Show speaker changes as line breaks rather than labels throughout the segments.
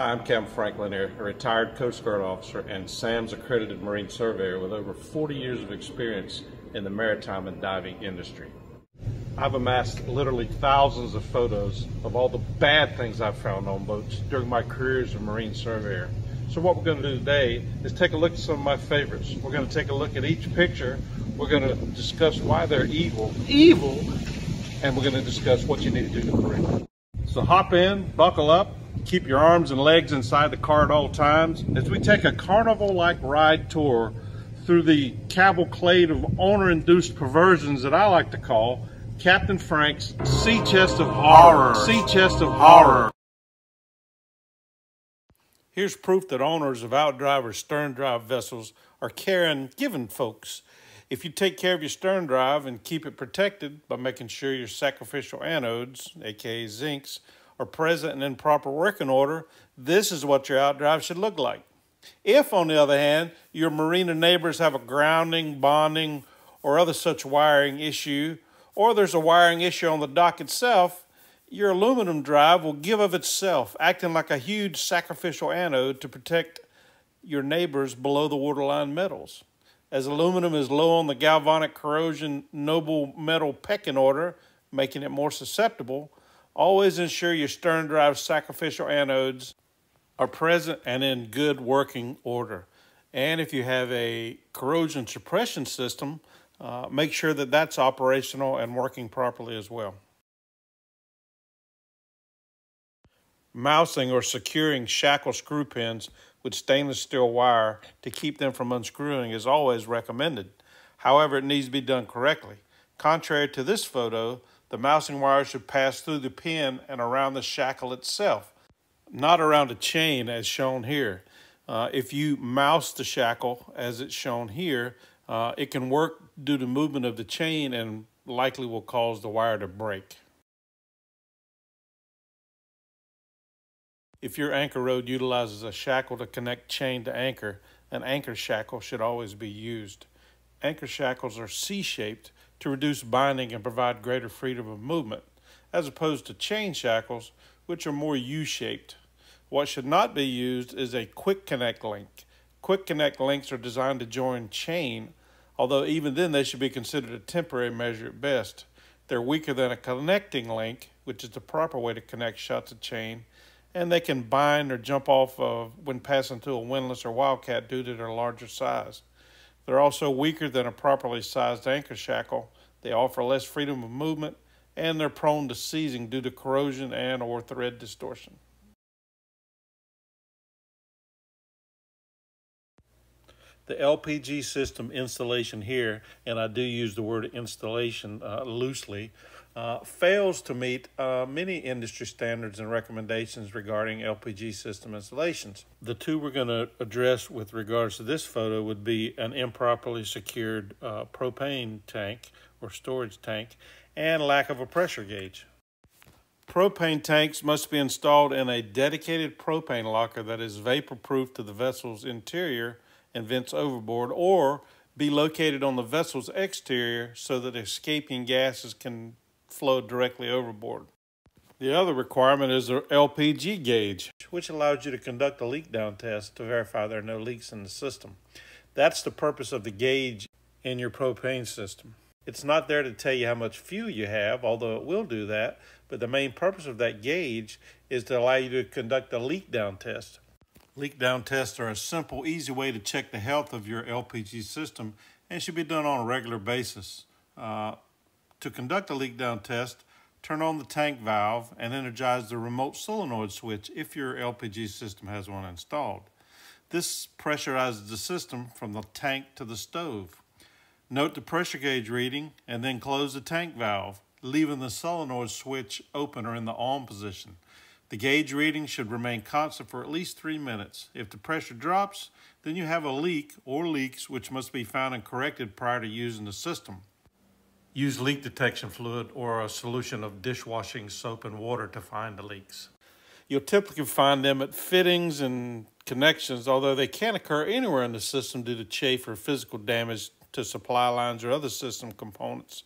Hi, I'm Captain Frank Lanier, a retired Coast Guard officer and SAMS accredited Marine surveyor with over 40 years of experience in the maritime and diving industry. I've amassed literally thousands of photos of all the bad things I've found on boats during my career as a Marine surveyor. So what we're going to do today is take a look at some of my favorites. We're going to take a look at each picture. We're going to discuss why they're evil, evil, and we're going to discuss what you need to do to correct it. So hop in, buckle up, keep your arms and legs inside the car at all times as we take a carnival-like ride tour through the cavalcade of owner-induced perversions that I like to call Captain Frank's Sea Chest of Horror. Sea Chest of Horror. Here's proof that owners of outdrive or stern drive vessels are caring, giving folks. If you take care of your stern drive and keep it protected by making sure your sacrificial anodes, aka zincs, are present and in proper working order, this is what your outdrive should look like. If, on the other hand, your marina neighbors have a grounding, bonding, or other such wiring issue, or there's a wiring issue on the dock itself, your aluminum drive will give of itself, acting like a huge sacrificial anode to protect your neighbors below the waterline metals. As aluminum is low on the galvanic corrosion noble metal pecking order, making it more susceptible, always ensure your stern drive sacrificial anodes are present and in good working order. And if you have a corrosion suppression system, uh, make sure that that's operational and working properly as well. Mousing or securing shackle screw pins with stainless steel wire to keep them from unscrewing is always recommended. However, it needs to be done correctly. Contrary to this photo, the mousing wire should pass through the pin and around the shackle itself, not around a chain as shown here. Uh, if you mouse the shackle as it's shown here, uh, it can work due to movement of the chain and likely will cause the wire to break. If your anchor rode utilizes a shackle to connect chain to anchor, an anchor shackle should always be used. Anchor shackles are C-shaped to reduce binding and provide greater freedom of movement, as opposed to chain shackles, which are more U-shaped. What should not be used is a quick connect link. Quick connect links are designed to join chain although even then they should be considered a temporary measure at best. They're weaker than a connecting link, which is the proper way to connect shots of chain, and they can bind or jump off of when passing through a windlass or wildcat due to their larger size. They're also weaker than a properly sized anchor shackle. They offer less freedom of movement, and they're prone to seizing due to corrosion and or thread distortion. the LPG system installation here, and I do use the word installation uh, loosely, uh, fails to meet uh, many industry standards and recommendations regarding LPG system installations. The two we're going to address with regards to this photo would be an improperly secured uh, propane tank or storage tank and lack of a pressure gauge. Propane tanks must be installed in a dedicated propane locker that is vapor proof to the vessel's interior and vents overboard, or be located on the vessel's exterior so that escaping gases can flow directly overboard. The other requirement is an LPG gauge, which allows you to conduct a leak down test to verify there are no leaks in the system. That's the purpose of the gauge in your propane system. It's not there to tell you how much fuel you have, although it will do that, but the main purpose of that gauge is to allow you to conduct a leak down test. Leak down tests are a simple, easy way to check the health of your LPG system and should be done on a regular basis. Uh, to conduct a leak down test, turn on the tank valve and energize the remote solenoid switch if your LPG system has one installed. This pressurizes the system from the tank to the stove. Note the pressure gauge reading and then close the tank valve, leaving the solenoid switch open or in the on position. The gauge reading should remain constant for at least three minutes. If the pressure drops, then you have a leak or leaks which must be found and corrected prior to using the system. Use leak detection fluid or a solution of dishwashing soap and water to find the leaks. You'll typically find them at fittings and connections, although they can occur anywhere in the system due to chafe or physical damage to supply lines or other system components.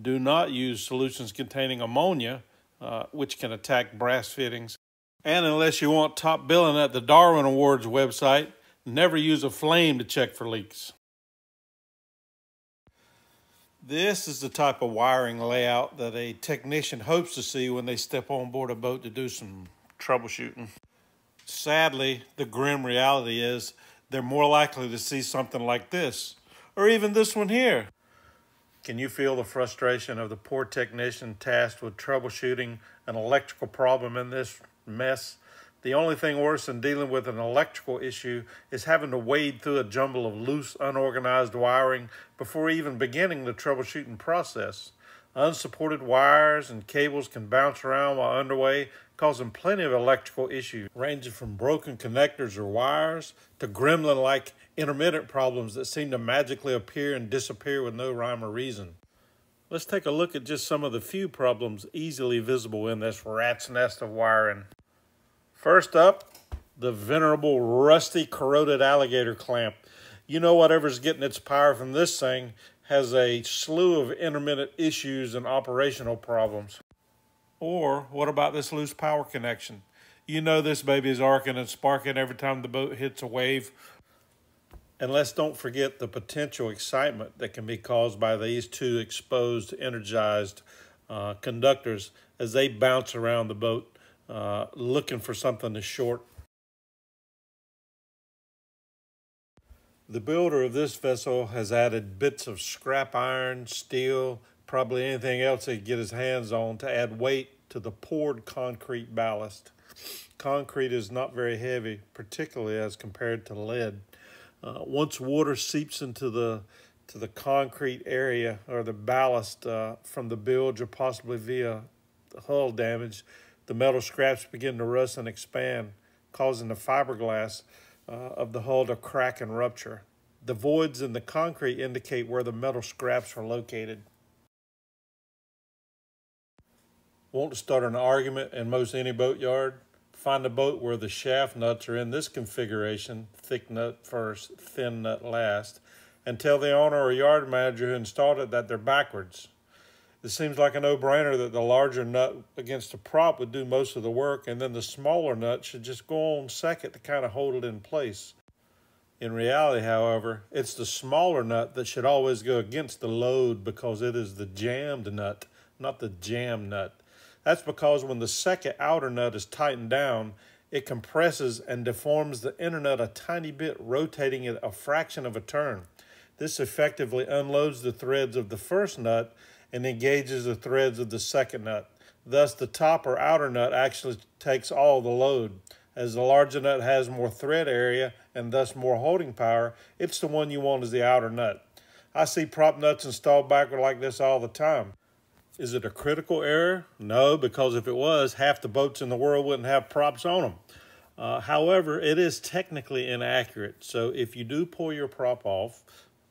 Do not use solutions containing ammonia uh, which can attack brass fittings. And unless you want top billing at the Darwin Awards website, never use a flame to check for leaks. This is the type of wiring layout that a technician hopes to see when they step on board a boat to do some troubleshooting. Sadly, the grim reality is they're more likely to see something like this, or even this one here. Can you feel the frustration of the poor technician tasked with troubleshooting an electrical problem in this mess? The only thing worse than dealing with an electrical issue is having to wade through a jumble of loose, unorganized wiring before even beginning the troubleshooting process. Unsupported wires and cables can bounce around while underway, causing plenty of electrical issues, ranging from broken connectors or wires to gremlin like intermittent problems that seem to magically appear and disappear with no rhyme or reason. Let's take a look at just some of the few problems easily visible in this rat's nest of wiring. First up, the venerable rusty corroded alligator clamp. You know whatever's getting its power from this thing has a slew of intermittent issues and operational problems. Or what about this loose power connection? You know this baby is arcing and sparking every time the boat hits a wave. And let's don't forget the potential excitement that can be caused by these two exposed, energized uh, conductors as they bounce around the boat uh, looking for something to short The builder of this vessel has added bits of scrap iron, steel, probably anything else he could get his hands on to add weight to the poured concrete ballast. Concrete is not very heavy, particularly as compared to lead. Uh, once water seeps into the to the concrete area or the ballast uh, from the bilge or possibly via hull damage, the metal scraps begin to rust and expand, causing the fiberglass uh, of the hull to crack and rupture. The voids in the concrete indicate where the metal scraps are located. Want to start an argument in most any boatyard? Find a boat where the shaft nuts are in this configuration, thick nut first, thin nut last, and tell the owner or yard manager who installed it that they're backwards. It seems like a no-brainer that the larger nut against the prop would do most of the work, and then the smaller nut should just go on second to kind of hold it in place. In reality, however, it's the smaller nut that should always go against the load because it is the jammed nut, not the jam nut. That's because when the second outer nut is tightened down, it compresses and deforms the inner nut a tiny bit, rotating it a fraction of a turn. This effectively unloads the threads of the first nut and engages the threads of the second nut. Thus, the top or outer nut actually takes all the load. As the larger nut has more thread area and thus more holding power, it's the one you want as the outer nut. I see prop nuts installed backward like this all the time. Is it a critical error? No, because if it was, half the boats in the world wouldn't have props on them. Uh, however, it is technically inaccurate. So if you do pull your prop off,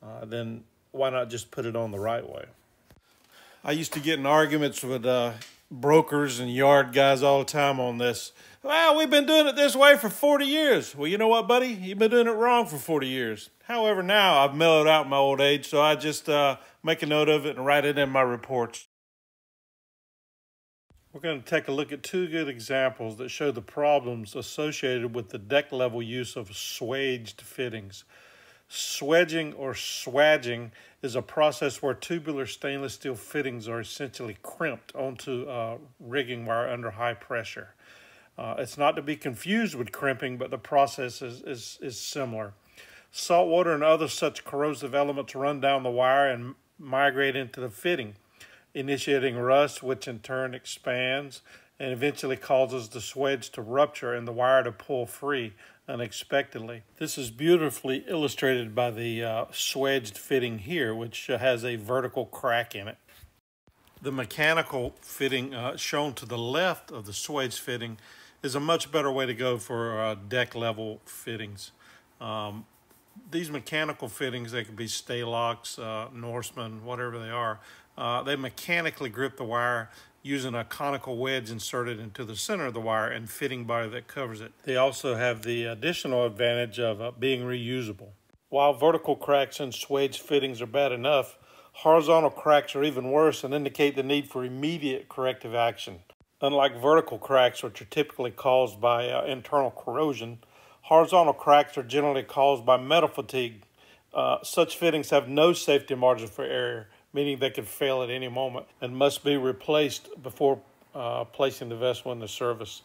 uh, then why not just put it on the right way? I used to get in arguments with uh, brokers and yard guys all the time on this. Well, we've been doing it this way for 40 years. Well, you know what, buddy? You've been doing it wrong for 40 years. However, now I've mellowed out my old age, so I just uh, make a note of it and write it in my reports. We're going to take a look at two good examples that show the problems associated with the deck level use of swaged fittings. Swedging or swaging is a process where tubular stainless steel fittings are essentially crimped onto uh, rigging wire under high pressure. Uh, it's not to be confused with crimping, but the process is, is, is similar. Salt water and other such corrosive elements run down the wire and migrate into the fitting, initiating rust, which in turn expands and eventually causes the swedge to rupture and the wire to pull free unexpectedly. This is beautifully illustrated by the uh, swedged fitting here, which uh, has a vertical crack in it. The mechanical fitting uh, shown to the left of the swedged fitting is a much better way to go for uh, deck level fittings. Um, these mechanical fittings, they could be Sta-Lok, uh, Norseman, whatever they are, uh, they mechanically grip the wire using a conical wedge inserted into the center of the wire and fitting body that covers it. They also have the additional advantage of uh, being reusable. While vertical cracks and swage fittings are bad enough, horizontal cracks are even worse and indicate the need for immediate corrective action. Unlike vertical cracks, which are typically caused by uh, internal corrosion, horizontal cracks are generally caused by metal fatigue. Uh, such fittings have no safety margin for error, meaning they could fail at any moment and must be replaced before uh, placing the vessel in the service.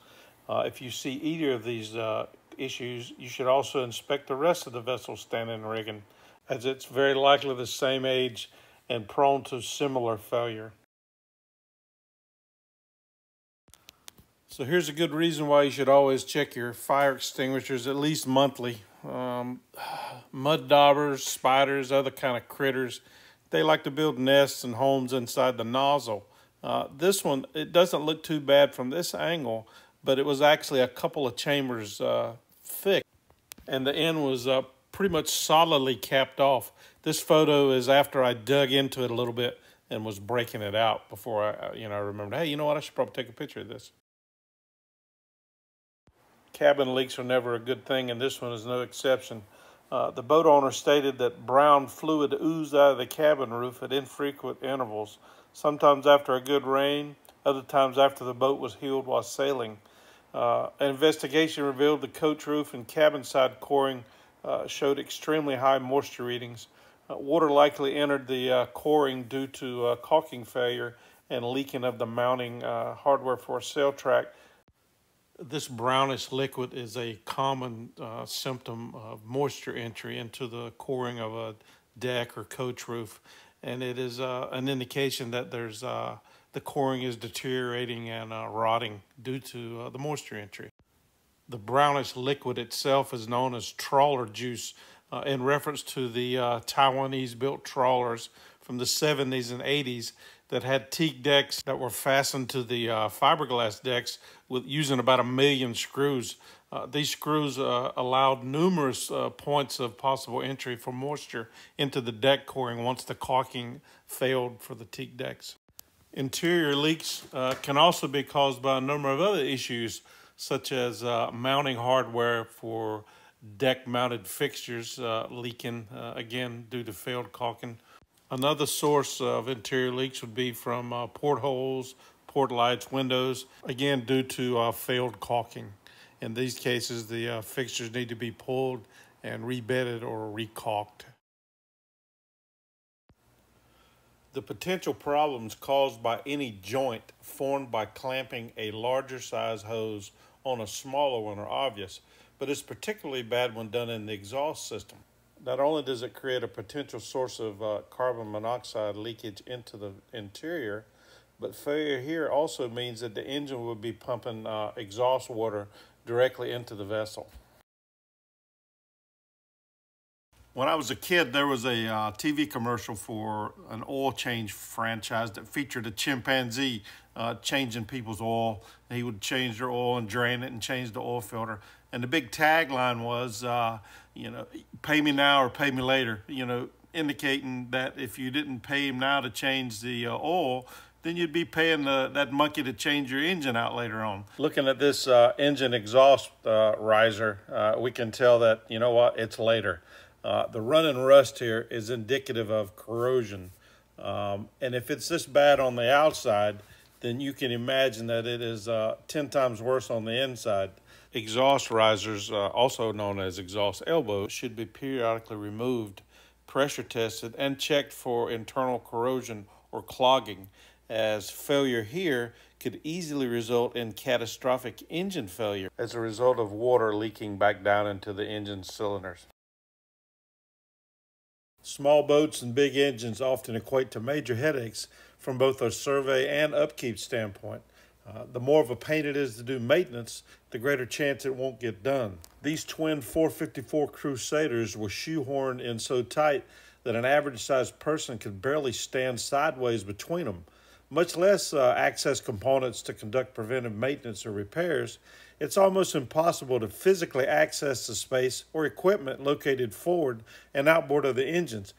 Uh, if you see either of these uh, issues, you should also inspect the rest of the vessel standing and rigging, as it's very likely the same age and prone to similar failure. So here's a good reason why you should always check your fire extinguishers at least monthly. Um, mud daubers, spiders, other kind of critters, they like to build nests and homes inside the nozzle. Uh, this one, it doesn't look too bad from this angle, but it was actually a couple of chambers uh, thick, and the end was uh, pretty much solidly capped off. This photo is after I dug into it a little bit and was breaking it out before I, uh, you know, I remembered, hey, you know what, I should probably take a picture of this. Cabin leaks are never a good thing, and this one is no exception. Uh, the boat owner stated that brown fluid oozed out of the cabin roof at infrequent intervals, sometimes after a good rain, other times after the boat was heeled while sailing. Uh, an investigation revealed the coach roof and cabin side coring uh, showed extremely high moisture readings. Uh, water likely entered the uh, coring due to caulking failure and leaking of the mounting hardware for a sail track. This brownish liquid is a common symptom of moisture entry into the coring of a deck or coach roof, and it is an indication that there's the coring is deteriorating and uh, rotting due to uh, the moisture entry. The brownish liquid itself is known as trawler juice uh, in reference to the uh, Taiwanese built trawlers from the 70s and 80s that had teak decks that were fastened to the uh, fiberglass decks with using about a million screws. Uh, these screws allowed numerous points of possible entry for moisture into the deck coring once the caulking failed for the teak decks. Interior leaks uh, can also be caused by a number of other issues, such as uh, mounting hardware for deck mounted fixtures uh, leaking, uh, again, due to failed caulking. Another source of interior leaks would be from uh, portholes, port lights, windows, again, due to uh, failed caulking. In these cases, the fixtures need to be pulled and rebedded or recaulked. The potential problems caused by any joint formed by clamping a larger size hose on a smaller one are obvious, but it's particularly bad when done in the exhaust system. Not only does it create a potential source of uh, carbon monoxide leakage into the interior, but failure here also means that the engine would be pumping uh, exhaust water directly into the vessel. When I was a kid, there was a uh, TV commercial for an oil change franchise that featured a chimpanzee uh, changing people's oil. He would change their oil and drain it and change the oil filter. And the big tagline was, uh, you know, pay me now or pay me later, you know, indicating that if you didn't pay him now to change the uh, oil, then you'd be paying the, that monkey to change your engine out later on. Looking at this uh, engine exhaust uh, riser, uh, we can tell that, you know what, it's later. Uh, the run and rust here is indicative of corrosion. Um, and if it's this bad on the outside, then you can imagine that it is uh, 10 times worse on the inside. Exhaust risers, uh, also known as exhaust elbows, should be periodically removed, pressure tested, and checked for internal corrosion or clogging, as failure here could easily result in catastrophic engine failure as a result of water leaking back down into the engine cylinders. Small boats and big engines often equate to major headaches from both a survey and upkeep standpoint. Uh, the more of a pain it is to do maintenance, the greater chance it won't get done. These twin 454 Crusaders were shoehorned in so tight that an average sized person could barely stand sideways between them, much less uh, access components to conduct preventive maintenance or repairs it's almost impossible to physically access the space or equipment located forward and outboard of the engines.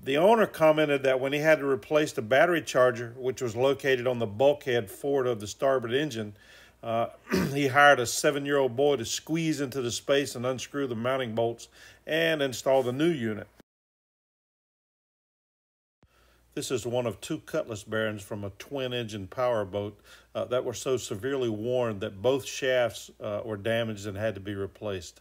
The owner commented that when he had to replace the battery charger, which was located on the bulkhead forward of the starboard engine, uh, he hired a seven year old boy to squeeze into the space and unscrew the mounting bolts and install the new unit. This is one of two cutlass bearings from a twin engine powerboat uh, that were so severely worn that both shafts uh, were damaged and had to be replaced.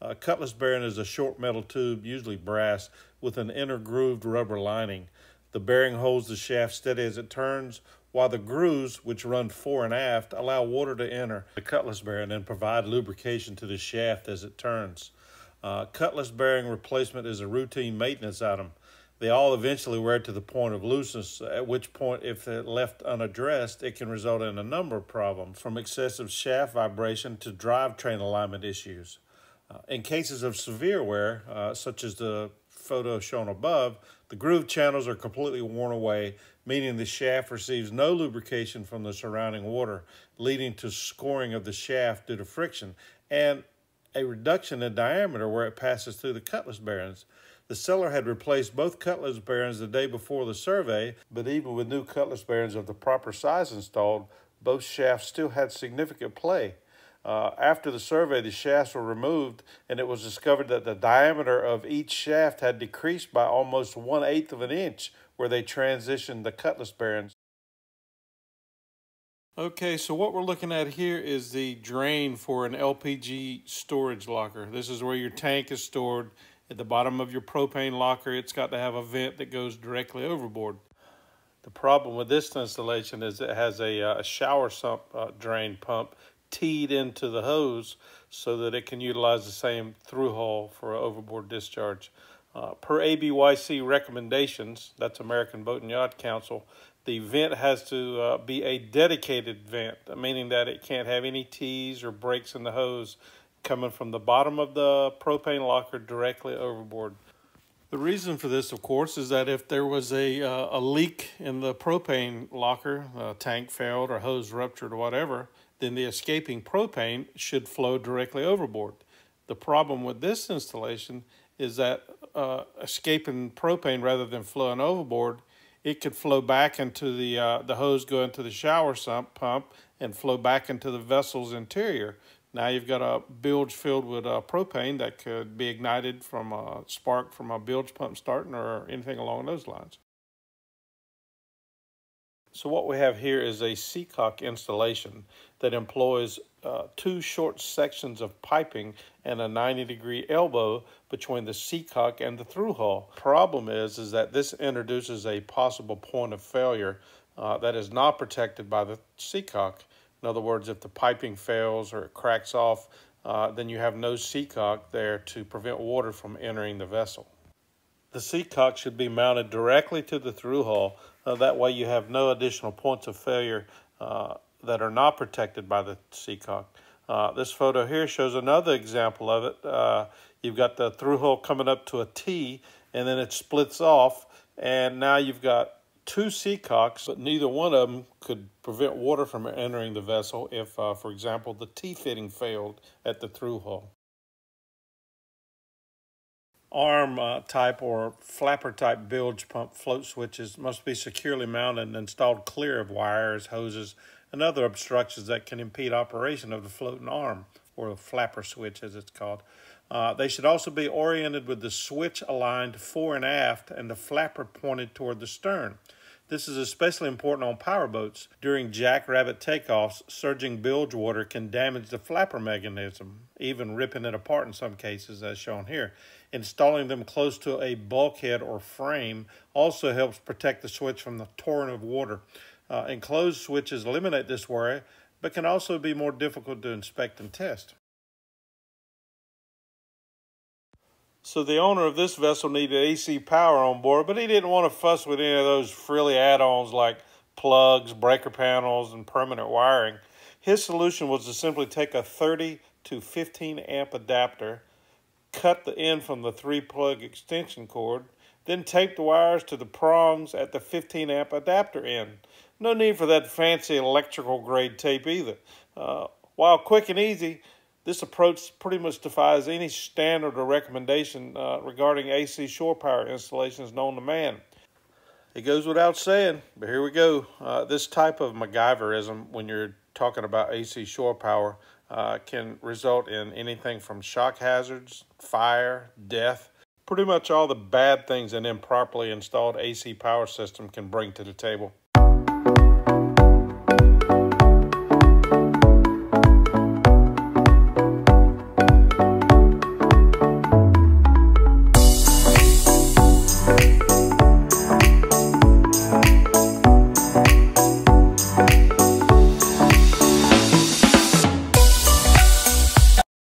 A cutlass bearing is a short metal tube, usually brass, with an inner grooved rubber lining. The bearing holds the shaft steady as it turns, while the grooves, which run fore and aft, allow water to enter the cutlass bearing and provide lubrication to the shaft as it turns. Uh, cutlass bearing replacement is a routine maintenance item. They all eventually wear to the point of looseness, at which point, if left unaddressed, it can result in a number of problems, from excessive shaft vibration to drivetrain alignment issues. Uh, in cases of severe wear, uh, such as the photo shown above, the groove channels are completely worn away, meaning the shaft receives no lubrication from the surrounding water, leading to scoring of the shaft due to friction and a reduction in diameter where it passes through the cutlass bearings. The seller had replaced both cutlass bearings the day before the survey, but even with new cutlass bearings of the proper size installed, both shafts still had significant play. Uh, after the survey, the shafts were removed, and it was discovered that the diameter of each shaft had decreased by almost one eighth of an inch where they transitioned the cutlass bearings. Okay, so what we're looking at here is the drain for an LPG storage locker. This is where your tank is stored. At the bottom of your propane locker, it's got to have a vent that goes directly overboard. The problem with this installation is it has a, uh, a shower sump uh, drain pump teed into the hose so that it can utilize the same through hull for overboard discharge. Uh, per ABYC recommendations, that's American Boat and Yacht Council, the vent has to uh, be a dedicated vent, meaning that it can't have any tees or breaks in the hose coming from the bottom of the propane locker directly overboard. The reason for this, of course, is that if there was a, uh, a leak in the propane locker, tank failed or hose ruptured or whatever, then the escaping propane should flow directly overboard. The problem with this installation is that uh, escaping propane rather than flowing overboard, it could flow back into the uh, the hose go into the shower sump pump and flow back into the vessel's interior. Now you've got a bilge filled with uh, propane that could be ignited from a spark from a bilge pump starting or anything along those lines. So what we have here is a Seacock installation that employs uh, two short sections of piping and a 90 degree elbow between the Seacock and the through hull. Problem is, is that this introduces a possible point of failure uh, that is not protected by the Seacock. In other words, if the piping fails or it cracks off, uh, then you have no Seacock there to prevent water from entering the vessel. The Seacock should be mounted directly to the through hull uh, that way you have no additional points of failure uh, that are not protected by the Seacock. Uh, this photo here shows another example of it. Uh, you've got the through hull coming up to a T and then it splits off and now you've got two Seacocks, but neither one of them could prevent water from entering the vessel if, uh, for example, the T-fitting failed at the through hull arm uh, type or flapper type bilge pump float switches must be securely mounted and installed clear of wires, hoses, and other obstructions that can impede operation of the floating arm or flapper switch as it's called. Uh, they should also be oriented with the switch aligned fore and aft and the flapper pointed toward the stern. This is especially important on powerboats. During jackrabbit takeoffs, surging bilge water can damage the flapper mechanism, even ripping it apart in some cases, as shown here. Installing them close to a bulkhead or frame also helps protect the switch from the torrent of water. Uh, enclosed switches eliminate this worry, but can also be more difficult to inspect and test. So the owner of this vessel needed AC power on board, but he didn't want to fuss with any of those frilly add-ons like plugs, breaker panels, and permanent wiring. His solution was to simply take a 30 to 15 amp adapter, cut the end from the three plug extension cord, then tape the wires to the prongs at the 15 amp adapter end. No need for that fancy electrical grade tape either. Uh, while quick and easy, this approach pretty much defies any standard or recommendation uh, regarding AC shore power installations known to man. It goes without saying, but here we go. Uh, this type of MacGyverism, when you're talking about AC shore power, uh, can result in anything from shock hazards, fire, death, pretty much all the bad things an improperly installed AC power system can bring to the table.